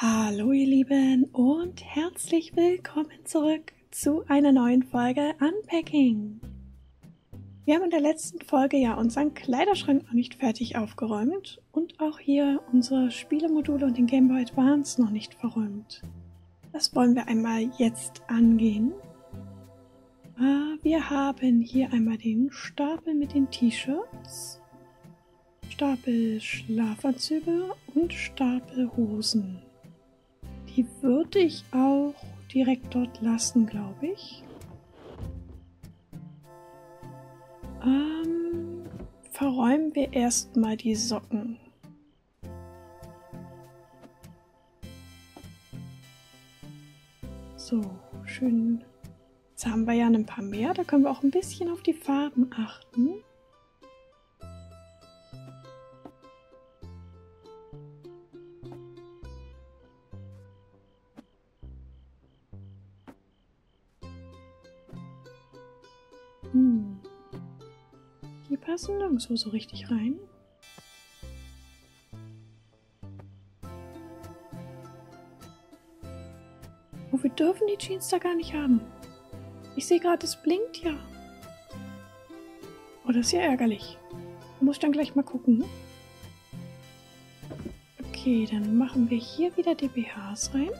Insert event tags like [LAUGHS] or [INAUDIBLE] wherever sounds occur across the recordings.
Hallo ihr Lieben und herzlich willkommen zurück zu einer neuen Folge Unpacking. Wir haben in der letzten Folge ja unseren Kleiderschrank noch nicht fertig aufgeräumt und auch hier unsere Spielemodule und den Game Boy Advance noch nicht verräumt. Das wollen wir einmal jetzt angehen. Ah, wir haben hier einmal den Stapel mit den T-Shirts, Stapel Schlafanzüge und Stapel Hosen. Die würde ich auch direkt dort lassen, glaube ich. Ähm, verräumen wir erstmal die Socken. So, schön. Jetzt haben wir ja ein paar mehr. Da können wir auch ein bisschen auf die Farben achten. Passen nirgendwo so richtig rein. Oh, wir dürfen die Jeans da gar nicht haben. Ich sehe gerade, es blinkt ja. Oh, das ist ja ärgerlich. Muss ich dann gleich mal gucken. Okay, dann machen wir hier wieder die BHs rein.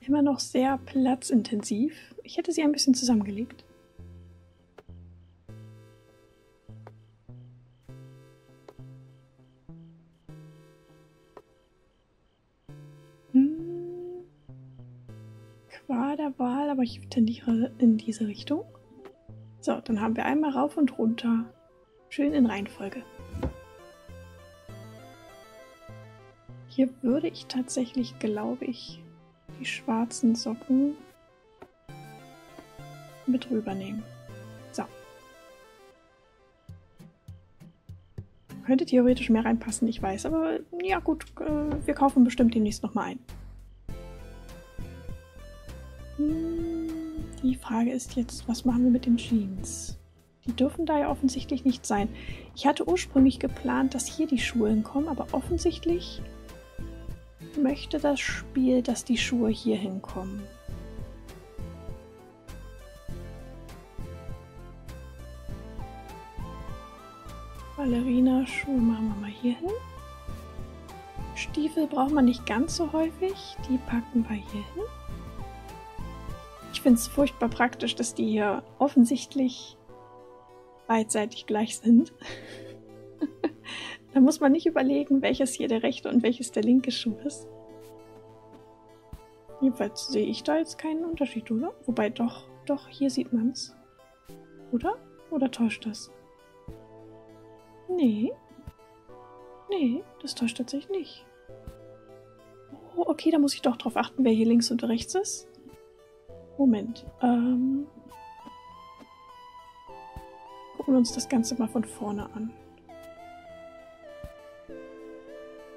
Immer noch sehr platzintensiv. Ich hätte sie ein bisschen zusammengelegt. Ich tendiere in diese Richtung. So, dann haben wir einmal rauf und runter. Schön in Reihenfolge. Hier würde ich tatsächlich, glaube ich, die schwarzen Socken mit rübernehmen. So. Könnte theoretisch mehr reinpassen, ich weiß, aber ja gut, äh, wir kaufen bestimmt demnächst nochmal ein. Die Frage ist jetzt, was machen wir mit den Jeans? Die dürfen da ja offensichtlich nicht sein. Ich hatte ursprünglich geplant, dass hier die Schuhe hinkommen, aber offensichtlich möchte das Spiel, dass die Schuhe hier hinkommen. Ballerina-Schuhe machen wir mal hier hin. Stiefel braucht man nicht ganz so häufig. Die packen wir hier hin. Ich finde es furchtbar praktisch, dass die hier offensichtlich beidseitig gleich sind. [LAUGHS] Da muss man nicht überlegen, welches hier der rechte und welches der linke Schuh ist. Jedenfalls sehe ich da jetzt keinen Unterschied, oder? Wobei doch, doch, hier sieht man es. Oder? Oder täuscht das? Nee. Nee, das täuscht tatsächlich nicht. Oh, okay, da muss ich doch drauf achten, wer hier links und rechts ist. Moment. Ähm. Gucken wir uns das Ganze mal von vorne an.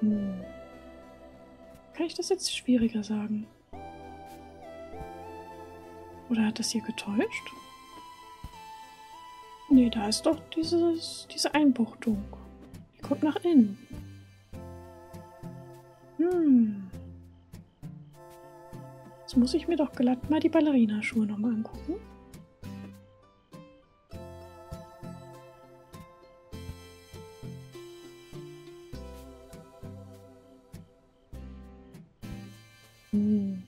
Hm. Kann ich das jetzt schwieriger sagen? Oder hat das hier getäuscht? Nee, da ist doch dieses, diese Einbuchtung. Die kommt nach innen. Hm. Jetzt muss ich mir doch glatt mal die Ballerina-Schuhe nochmal angucken. Hm.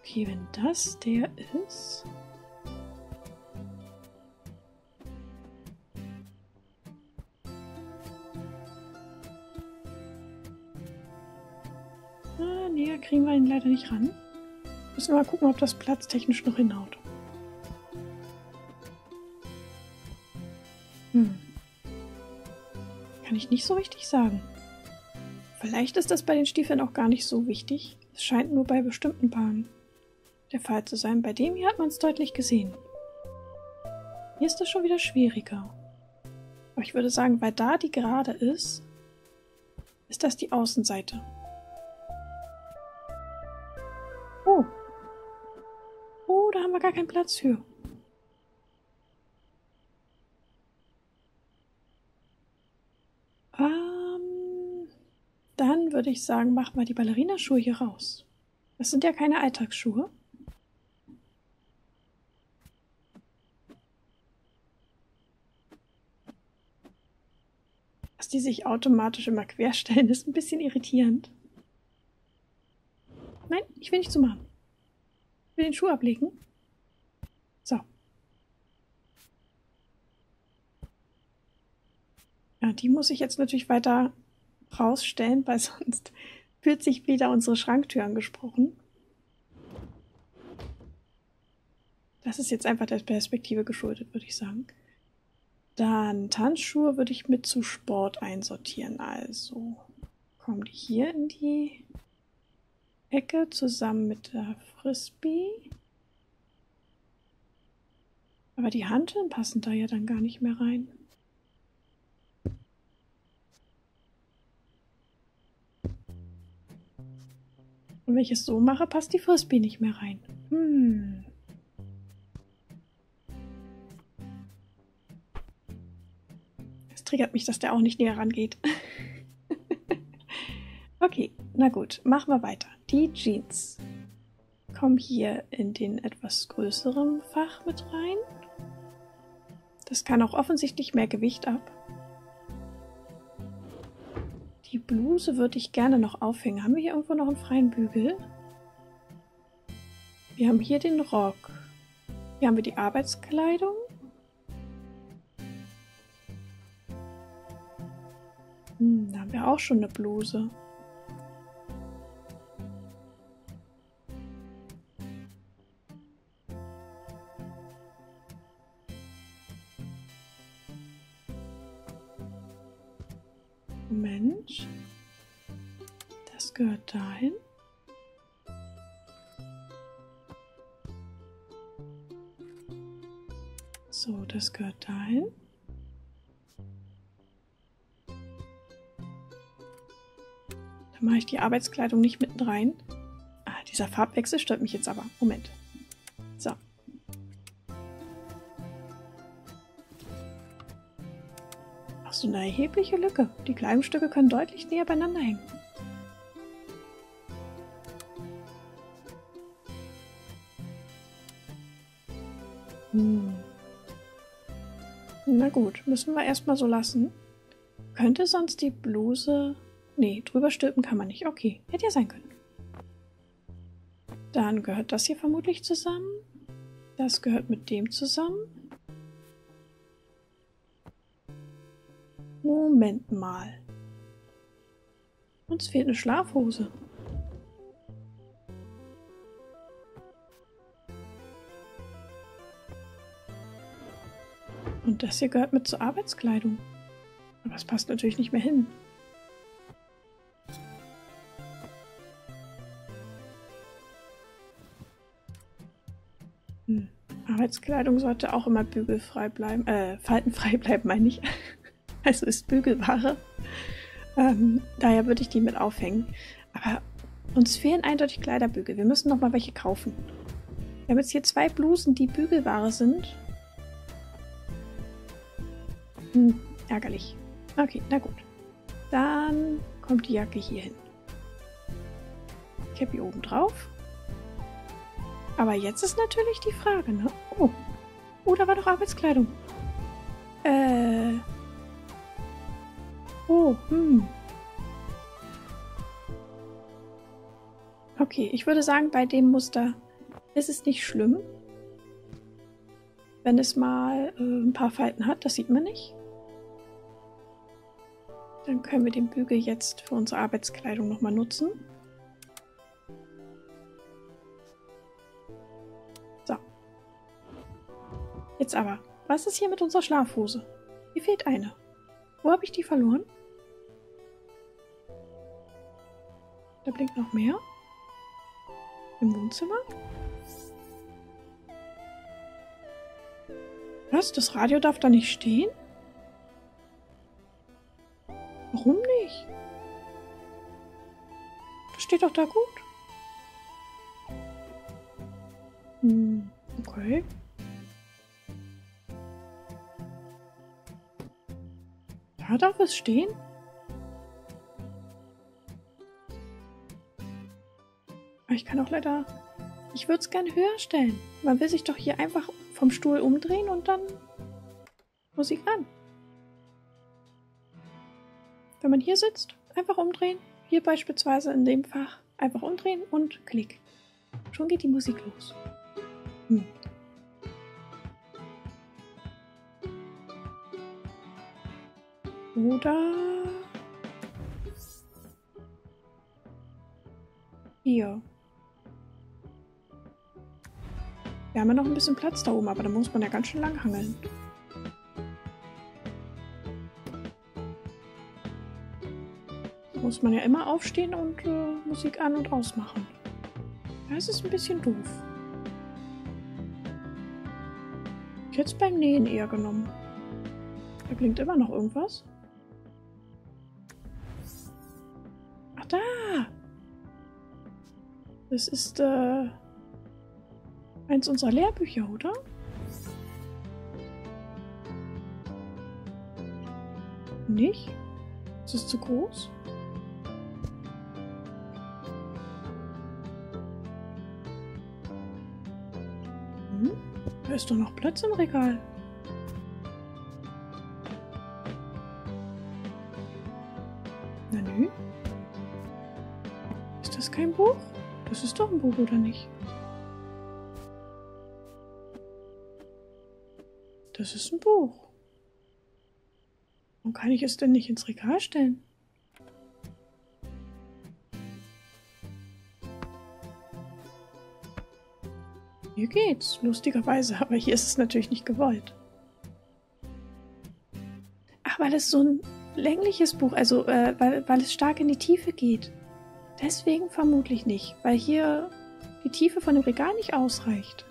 Okay, wenn das der ist. Ah, näher kriegen wir ihn leider nicht ran. Müssen wir mal gucken, ob das platztechnisch noch hinhaut. Hm. Kann ich nicht so richtig sagen. Vielleicht ist das bei den Stiefeln auch gar nicht so wichtig. Es scheint nur bei bestimmten Paaren der Fall zu sein. Bei dem hier hat man es deutlich gesehen. Hier ist das schon wieder schwieriger. Aber ich würde sagen, weil da die gerade ist, ist das die Außenseite. Gar keinen Platz für. Ähm, dann würde ich sagen, mach mal die Ballerinaschuhe hier raus. Das sind ja keine Alltagsschuhe. Dass die sich automatisch immer querstellen, ist ein bisschen irritierend. Nein, ich will nicht zumachen. Ich will den Schuh ablegen. So. Ja, die muss ich jetzt natürlich weiter rausstellen, weil [LAUGHS] sonst fühlt sich wieder unsere Schranktür angesprochen. Das ist jetzt einfach der Perspektive geschuldet, würde ich sagen. Dann Tanzschuhe würde ich mit zu Sport einsortieren. Also kommen die hier in die Ecke zusammen mit der Frisbee. Aber die Hanteln passen da ja dann gar nicht mehr rein. Und wenn ich es so mache, passt die Frisbee nicht mehr rein. Hm. Es triggert mich, dass der auch nicht näher rangeht. [LAUGHS] okay, na gut, machen wir weiter. Die Jeans kommen hier in den etwas größeren Fach mit rein. Das kann auch offensichtlich mehr Gewicht ab. Bluse würde ich gerne noch aufhängen. Haben wir hier irgendwo noch einen freien Bügel? Wir haben hier den Rock. Hier haben wir die Arbeitskleidung. Hm, da haben wir auch schon eine Bluse. So, das gehört dahin. Dann mache ich die Arbeitskleidung nicht mitten rein. Ah, dieser Farbwechsel stört mich jetzt aber. Moment. So. Ach so, eine erhebliche Lücke. Die Kleidungsstücke können deutlich näher beieinander hängen. Hm. Gut, müssen wir erstmal so lassen. Könnte sonst die Bluse... Nee, drüber stülpen kann man nicht. Okay, hätte ja sein können. Dann gehört das hier vermutlich zusammen. Das gehört mit dem zusammen. Moment mal. Uns fehlt eine Schlafhose. Und das hier gehört mit zur Arbeitskleidung. Aber es passt natürlich nicht mehr hin. Hm. Arbeitskleidung sollte auch immer bügelfrei bleiben, äh, faltenfrei [LAUGHS] bleiben, meine ich. also ist Bügelware. Ähm, daher würde ich die mit aufhängen. Aber uns fehlen eindeutig Kleiderbügel. Wir müssen noch mal welche kaufen. Wir haben jetzt hier zwei Blusen, die Bügelware sind. Hm, ärgerlich. Okay, na gut. Dann kommt die Jacke hier hin. Cappy oben drauf. Aber jetzt ist natürlich die Frage, ne? Oh. Oh, da war doch Arbeitskleidung. Äh. Oh, hm. Okay, ich würde sagen, bei dem Muster ist es nicht schlimm. Wenn es mal äh, ein paar Falten hat, das sieht man nicht. Dann können wir den Bügel jetzt für unsere Arbeitskleidung nochmal nutzen. So. Jetzt aber, was ist hier mit unserer Schlafhose? Hier fehlt eine. Wo habe ich die verloren? Da blinkt noch mehr. Im Wohnzimmer? Was? Das Radio darf da nicht stehen? Warum nicht? Das steht doch da gut. Hm, okay. Da darf es stehen? Ich kann auch leider... Ich würde es gern höher stellen. Man will sich doch hier einfach vom Stuhl umdrehen und dann Musik an. Wenn man hier sitzt, einfach umdrehen. Hier beispielsweise in dem Fach einfach umdrehen und klick. Schon geht die Musik los. Hm. Oder hier. Wir haben ja noch ein bisschen Platz da oben, aber da muss man ja ganz schön lang hangeln. Muss man ja immer aufstehen und äh, Musik an- und ausmachen. Das ist ein bisschen doof. Ich hätte es beim Nähen eher genommen. Da blinkt immer noch irgendwas. Ach da! Das ist äh, eins unserer Lehrbücher, oder? Nicht? Ist es zu groß? Ist doch noch Platz im Regal. Na nö. Ist das kein Buch? Das ist doch ein Buch, oder nicht? Das ist ein Buch. Warum kann ich es denn nicht ins Regal stellen? Hier geht's, lustigerweise, aber hier ist es natürlich nicht gewollt. Ach, weil es so ein längliches Buch, also äh, weil, weil es stark in die Tiefe geht. Deswegen vermutlich nicht, weil hier die Tiefe von dem Regal nicht ausreicht.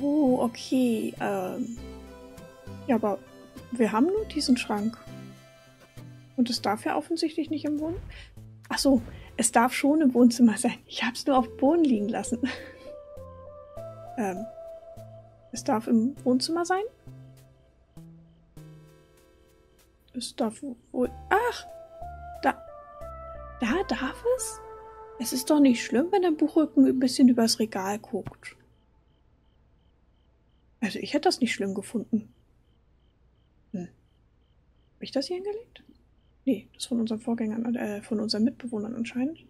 Oh, okay. Ähm. Ja, aber wir haben nur diesen Schrank. Und es darf ja offensichtlich nicht im Wohn... Ach so, es darf schon im Wohnzimmer sein. Ich habe es nur auf Boden liegen lassen. ähm, es darf im Wohnzimmer sein? Es darf wohl... Ach! Da... Da darf es? Es ist doch nicht schlimm, wenn der Buchrücken ein bisschen übers Regal guckt. Also ich hätte das nicht schlimm gefunden. Hm. Habe ich das hier hingelegt? Nee, das von unseren Vorgängern, äh, von unseren Mitbewohnern anscheinend.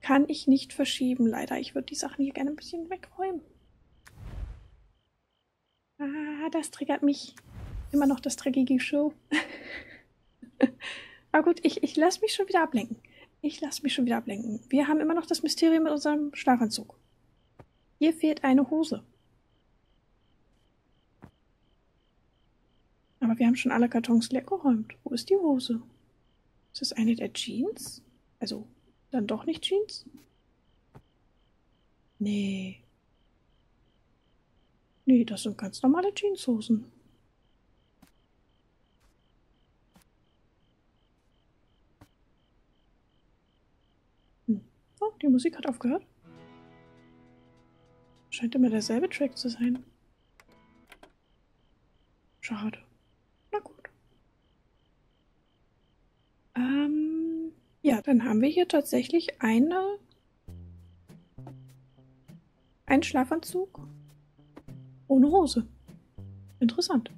Kann ich nicht verschieben, leider. Ich würde die Sachen hier gerne ein bisschen wegräumen. Ah, das triggert mich. Immer noch das dreckige Show. [LAUGHS] Aber gut, ich, ich lasse mich schon wieder ablenken. Ich lasse mich schon wieder ablenken. Wir haben immer noch das Mysterium mit unserem Schlafanzug. Hier fehlt eine Hose. Aber wir haben schon alle Kartons leer geräumt. Wo ist die Hose? Ist das eine der Jeans? Also, dann doch nicht Jeans? Nee. Nee, das sind ganz normale Jeanshosen. Hm. Oh, die Musik hat aufgehört. Scheint immer derselbe Track zu sein. Schade. Na gut. Ähm, ja, dann haben wir hier tatsächlich eine. Einen Schlafanzug ohne Hose. Interessant.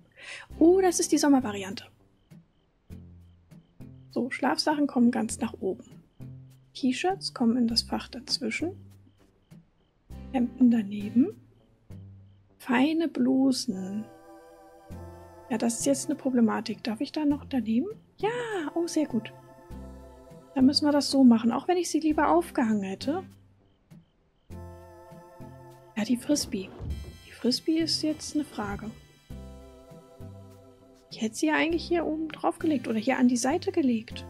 Oh, das ist die Sommervariante. So, Schlafsachen kommen ganz nach oben. T-Shirts kommen in das Fach dazwischen. Hemden daneben. Feine Blusen. Ja, das ist jetzt eine Problematik. Darf ich da noch daneben? Ja, oh, sehr gut. Dann müssen wir das so machen, auch wenn ich sie lieber aufgehangen hätte. Ja, die Frisbee. Die Frisbee ist jetzt eine Frage. Ich hätte sie ja eigentlich hier oben drauf gelegt oder hier an die Seite gelegt.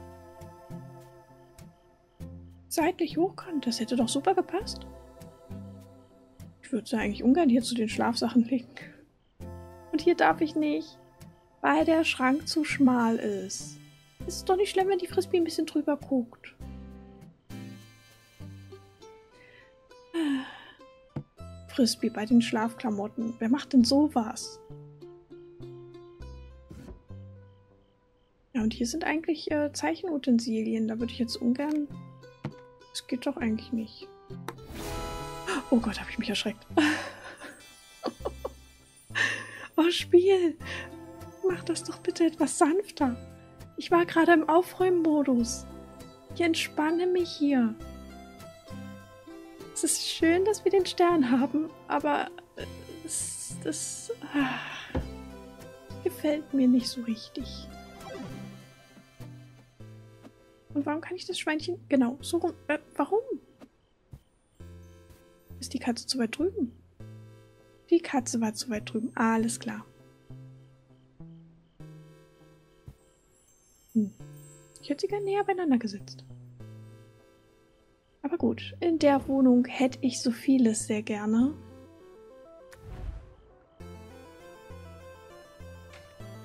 Seitlich hochkant, das hätte doch super gepasst. Ich würde sie eigentlich ungern hier zu den Schlafsachen legen. Und hier darf ich nicht, weil der Schrank zu schmal ist. Ist doch nicht schlimm, wenn die Frisbee ein bisschen drüber guckt. Frisbee bei den Schlafklamotten. Wer macht denn sowas? Ja, und hier sind eigentlich äh, Zeichenutensilien. Da würde ich jetzt ungern... Das geht doch eigentlich nicht. Oh Gott, habe ich mich erschreckt. [LAUGHS] oh, Spiel. Mach das doch bitte etwas sanfter. Ich war gerade im Aufräummodus. Ich entspanne mich hier. Es ist schön, dass wir den Stern haben, aber es, das ah, gefällt mir nicht so richtig. Und warum kann ich das Schweinchen... Genau, so rum... Äh, warum? Ist die Katze zu weit drüben? Die Katze war zu weit drüben. Alles klar. Hm. Ich hätte sie gerne näher beieinander gesetzt. Aber gut, in der Wohnung hätte ich so vieles sehr gerne.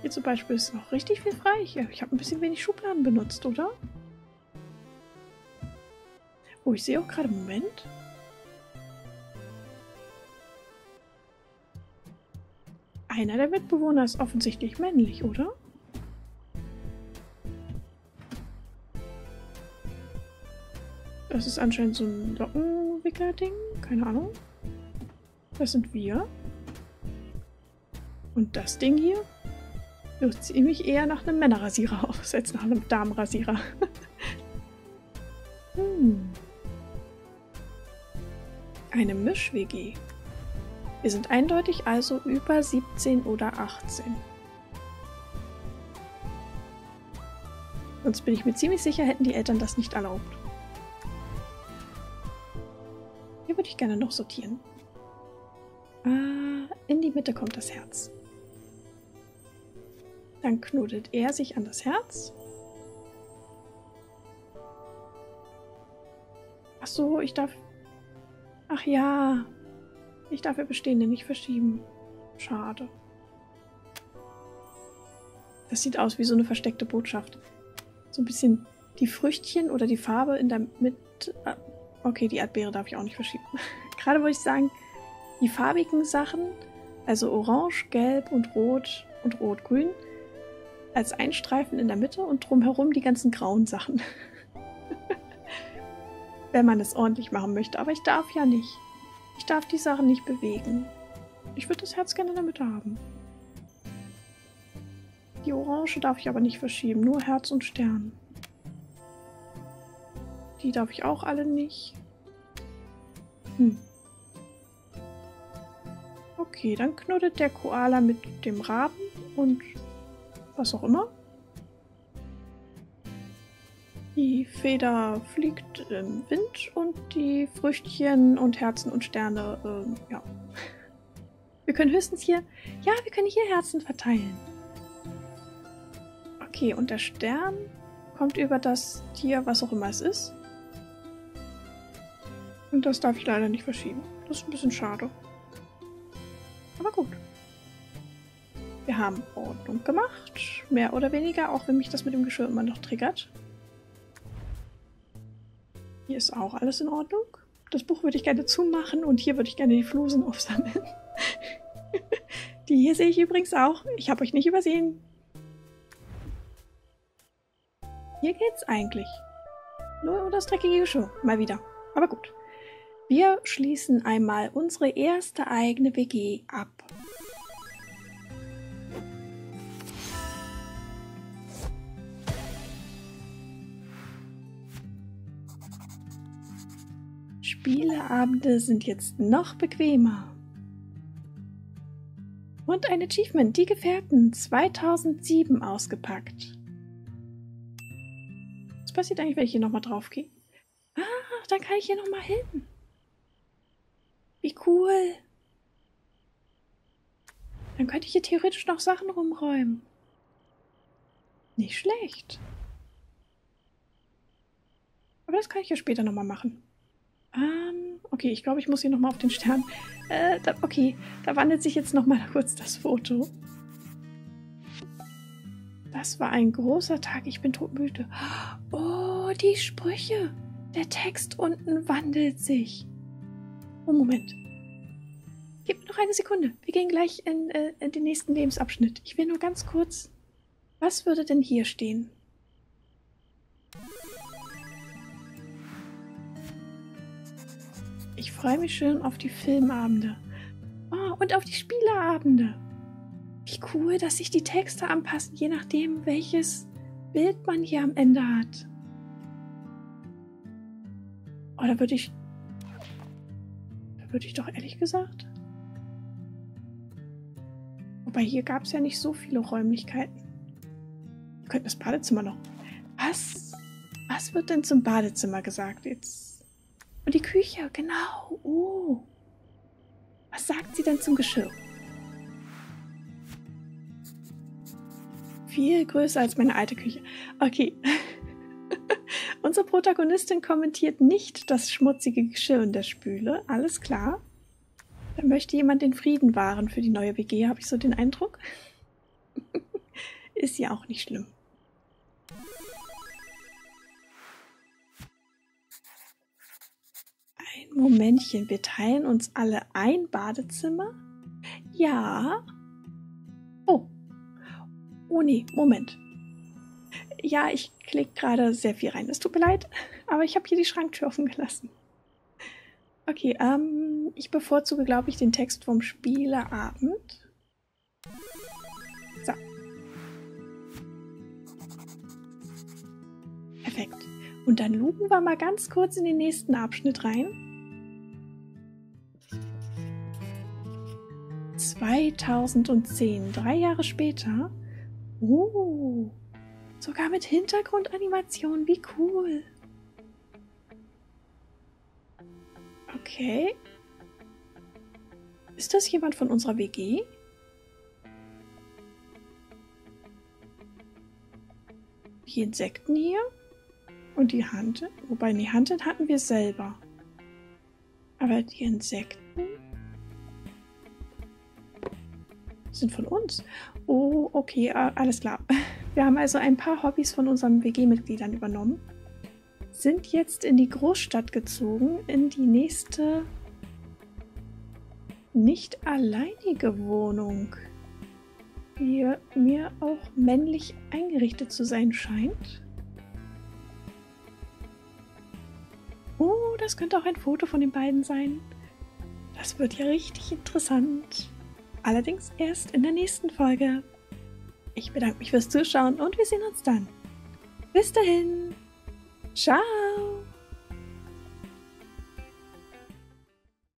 Hier zum Beispiel ist noch richtig viel frei. Ich, ich habe ein bisschen wenig Schubladen benutzt, oder? Oh, ich sehe auch gerade, Moment. Einer der Mitbewohner ist offensichtlich männlich, oder? Das ist anscheinend so ein Lockenwickler-Ding. Keine Ahnung. Das sind wir. Und das Ding hier sieht ziemlich eher nach einem Männerrasierer [LAUGHS] aus, als nach einem Damenrasierer. [LAUGHS] hm. Eine Misch-WG. Wir sind eindeutig also über 17 oder 18. Sonst bin ich mir ziemlich sicher, hätten die Eltern das nicht erlaubt. Gerne noch sortieren. Ah, in die Mitte kommt das Herz. Dann knotet er sich an das Herz. Ach so, ich darf Ach ja. Ich darf ja Bestehende nicht verschieben. Schade. Das sieht aus wie so eine versteckte Botschaft. So ein bisschen die Früchtchen oder die Farbe in der Mitte. Okay, die Erdbeere darf ich auch nicht verschieben. [LAUGHS] Gerade wollte ich sagen, die farbigen Sachen, also orange, gelb und rot und rot-grün, als ein Streifen in der Mitte und drumherum die ganzen grauen Sachen. [LAUGHS] wenn man es ordentlich machen möchte. Aber ich darf ja nicht. Ich darf die Sachen nicht bewegen. Ich würde das Herz gerne in der Mitte haben. Die Orange darf ich aber nicht verschieben, nur Herz und Stern. Die darf ich auch alle nicht. Hm. Okay, dann knuddelt der Koala mit dem Raben und was auch immer. Die Feder fliegt im Wind und die Früchtchen und Herzen und Sterne, äh, ja. Wir können höchstens hier, ja, wir können hier Herzen verteilen. Okay, und der Stern kommt über das Tier, was auch immer es ist. Und das darf ich leider nicht verschieben. Das ist ein bisschen schade. Aber gut. Wir haben Ordnung gemacht. Mehr oder weniger, auch wenn mich das mit dem Geschirr immer noch triggert. Hier ist auch alles in Ordnung. Das Buch würde ich gerne zumachen und hier würde ich gerne die Flusen [LAUGHS] aufsammeln. die hier sehe ich übrigens auch. Ich habe euch nicht übersehen. Hier geht's eigentlich. Nur um das dreckige Geschirr. Mal wieder. Aber gut. Wir schließen einmal unsere erste eigene WG ab. Spieleabende sind jetzt noch bequemer. Und ein Achievement, die Gefährten 2007 ausgepackt. Was passiert eigentlich, wenn ich hier nochmal drauf gehe? Ah, dann kann ich hier nochmal hin. Wie cool. Dann könnte ich hier theoretisch noch Sachen rumräumen. Nicht schlecht. Aber das kann ich ja später nochmal machen. Ähm, okay, ich glaube, ich muss hier nochmal auf den Stern. Äh, da, okay, da wandelt sich jetzt nochmal [LAUGHS] kurz das Foto. Das war ein großer Tag, ich bin todmüde. Oh, die Sprüche. Der Text unten wandelt sich. Oh, Moment. Gib mir noch eine Sekunde. Wir gehen gleich in, äh, in den nächsten Lebensabschnitt. Ich will nur ganz kurz Was würde denn hier stehen? Ich freue mich schon auf die Filmabende. Oh, und auf die Spieleabende. Wie cool, dass sich die Texte anpassen, je nachdem, welches Bild man hier am Ende hat. Oder würde ich. Würde ich doch ehrlich gesagt. Wobei hier gab es ja nicht so viele Räumlichkeiten. Wir könnten das Badezimmer noch. Was? Was wird denn zum Badezimmer gesagt jetzt? Und die Küche, genau. Oh. Was sagt sie denn zum Geschirr? Viel größer als meine alte Küche. Okay. [LAUGHS] Unsere Protagonistin kommentiert nicht das schmutzige Geschirr in der Spüle. Alles klar. Da möchte jemand den Frieden wahren für die neue WG, habe ich so den Eindruck. [LAUGHS] Ist ja auch nicht schlimm. Ein Momentchen, wir teilen uns alle ein Badezimmer? Ja. Oh. Oh nee, Moment. Ja, ich klicke gerade sehr viel rein. Es tut mir leid, aber ich habe hier die Schranktür offen gelassen. Okay, ähm, ich bevorzuge, glaube ich, den Text vom Spieleabend. So. Perfekt. Und dann lupen wir mal ganz kurz in den nächsten Abschnitt rein. 2010, drei Jahre später. Oh, sogar mit Hintergrundanimation, wie cool. Okay. Ist das jemand von unserer WG? Die Insekten hier? Und die Hand? Wobei, die Hand hatten wir selber. Aber die Insekten sind von uns. Oh, okay, alles klar. Wir haben also ein paar Hobbys von unseren WG-Mitgliedern übernommen sind jetzt in die Großstadt gezogen, in die nächste nicht alleinige Wohnung, die mir auch männlich eingerichtet zu sein scheint. Oh, das könnte auch ein Foto von den beiden sein. Das wird ja richtig interessant. Allerdings erst in der nächsten Folge. Ich bedanke mich fürs Zuschauen und wir sehen uns dann. Bis dahin. Ciao!